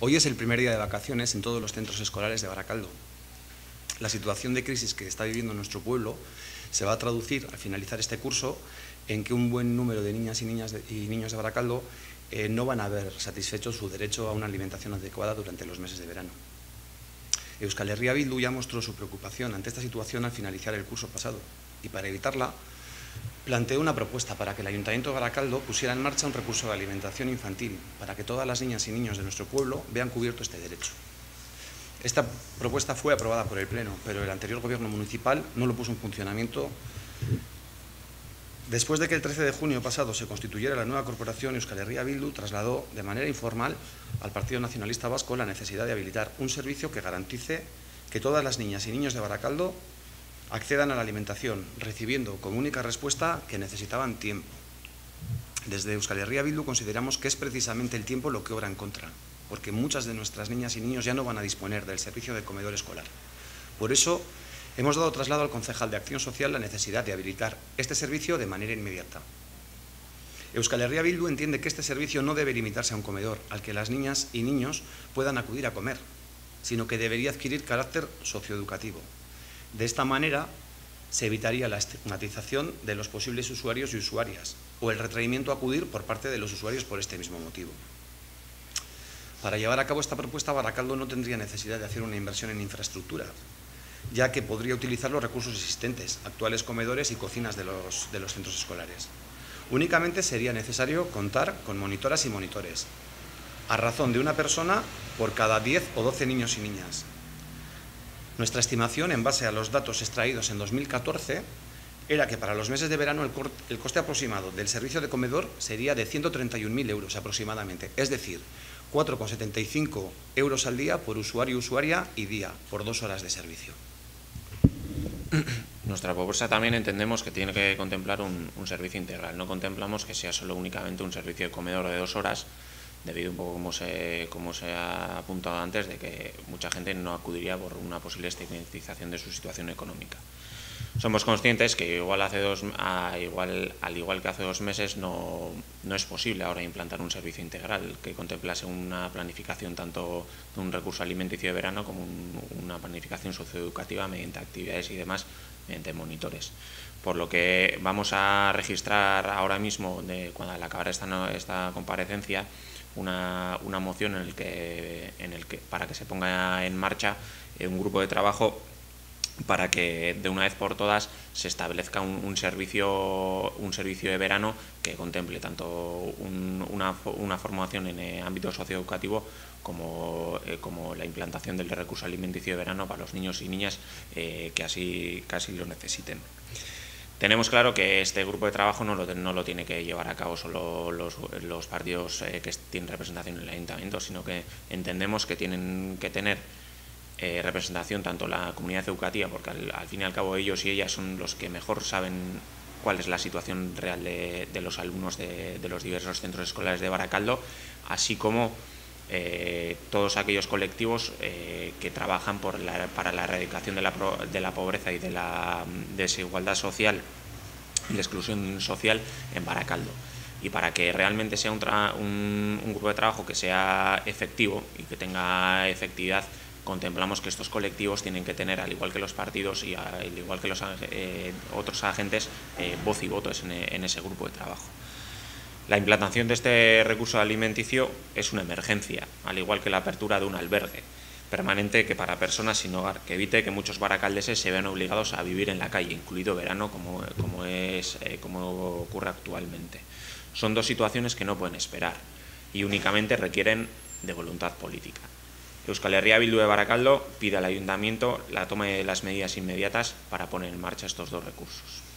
Hoy es el primer día de vacaciones en todos los centros escolares de Baracaldo. La situación de crisis que está viviendo nuestro pueblo se va a traducir al finalizar este curso en que un buen número de niñas y, niños de Baracaldo eh, no van a haber satisfecho su derecho a una alimentación adecuada durante los meses de verano. Euskal Herria Bildu ya mostró su preocupación ante esta situación al finalizar el curso pasado y para evitarla planteó una propuesta para que el Ayuntamiento de Baracaldo pusiera en marcha un recurso de alimentación infantil para que todas las niñas y niños de nuestro pueblo vean cubierto este derecho. Esta propuesta fue aprobada por el Pleno, pero el anterior Gobierno municipal no lo puso en funcionamiento. Después de que el 13 de junio pasado se constituyera la nueva corporación, Euskal Herria Bildu trasladó de manera informal al Partido Nacionalista Vasco la necesidad de habilitar un servicio que garantice que todas las niñas y niños de Baracaldo accedan a la alimentación, recibiendo como única respuesta que necesitaban tiempo. Desde Euskal Herria Bildu consideramos que es precisamente el tiempo lo que obra en contra, porque muchas de nuestras niñas y niños ya no van a disponer del servicio de comedor escolar. Por eso, hemos dado traslado al concejal de Acción Social la necesidad de habilitar este servicio de manera inmediata. Euskal Herria Bildu entiende que este servicio no debe limitarse a un comedor al que las niñas y niños puedan acudir a comer, sino que debería adquirir carácter socioeducativo, de esta manera, se evitaría la estigmatización de los posibles usuarios y usuarias o el retraimiento a acudir por parte de los usuarios por este mismo motivo. Para llevar a cabo esta propuesta, Baracaldo no tendría necesidad de hacer una inversión en infraestructura, ya que podría utilizar los recursos existentes, actuales comedores y cocinas de los, de los centros escolares. Únicamente sería necesario contar con monitoras y monitores, a razón de una persona por cada 10 o 12 niños y niñas, nuestra estimación, en base a los datos extraídos en 2014, era que para los meses de verano el, coste aproximado del servicio de comedor sería de 131.000 euros aproximadamente, es decir, 4,75 euros al día por usuario, usuaria y día, por dos horas de servicio. Nuestra propuesta también entendemos que tiene que contemplar un, un servicio integral. No contemplamos que sea solo únicamente un servicio de comedor de dos horas, debido un poco como se, como se ha apuntado antes de que mucha gente no acudiría por una posible estigmatización de su situación económica. Somos conscientes que igual hace dos, igual, al igual que hace dos meses no, no, es posible ahora implantar un servicio integral que contemplase una planificación tanto de un recurso alimenticio de verano como una planificación socioeducativa mediante actividades y demás mediante monitores. Por lo que vamos a registrar ahora mismo, de, cuando acabar esta, esta comparecencia, una, una moción en el que, en el que, para que se ponga en marcha eh, un grupo de trabajo para que de una vez por todas se establezca un, servicio un servicio de verano que contemple tanto una, una, formación en el ámbito socioeducativo como, eh, como la implantación del recurso alimenticio de verano para los niños y niñas eh, que así casi lo necesiten. Tenemos claro que este grupo de trabajo no lo, no lo tiene que llevar a cabo solo los, partidos eh, que tienen representación en el ayuntamiento, sino que entendemos que tienen que tener eh, representación tanto la comunidad educativa, porque al, fin y al cabo ellos y ellas son los que mejor saben cuál es la situación real de, los alumnos de, de los diversos centros escolares de Baracaldo, así como eh, todos aquellos colectivos eh, que trabajan por para la erradicación de la, de la, pobreza y de la mm, desigualdad social y la exclusión social en Baracaldo. Y para que realmente sea un, un, grupo de trabajo que sea efectivo y que tenga efectividad, contemplamos que estos colectivos tienen que tener, al igual que los partidos y al igual que los eh, otros agentes, voz y voto en, en ese grupo de trabajo. La implantación de este recurso alimenticio es una emergencia, al igual que la apertura de un albergue permanente que para personas sin hogar, que evite que muchos baracaldeses se vean obligados a vivir en la calle, incluido verano, como, como, es, eh, como ocurre actualmente. Son dos situaciones que no pueden esperar y únicamente requieren de voluntad política. Euskal Herria Bildu de Baracaldo pide al Ayuntamiento la toma de las medidas inmediatas para poner en marcha estos dos recursos.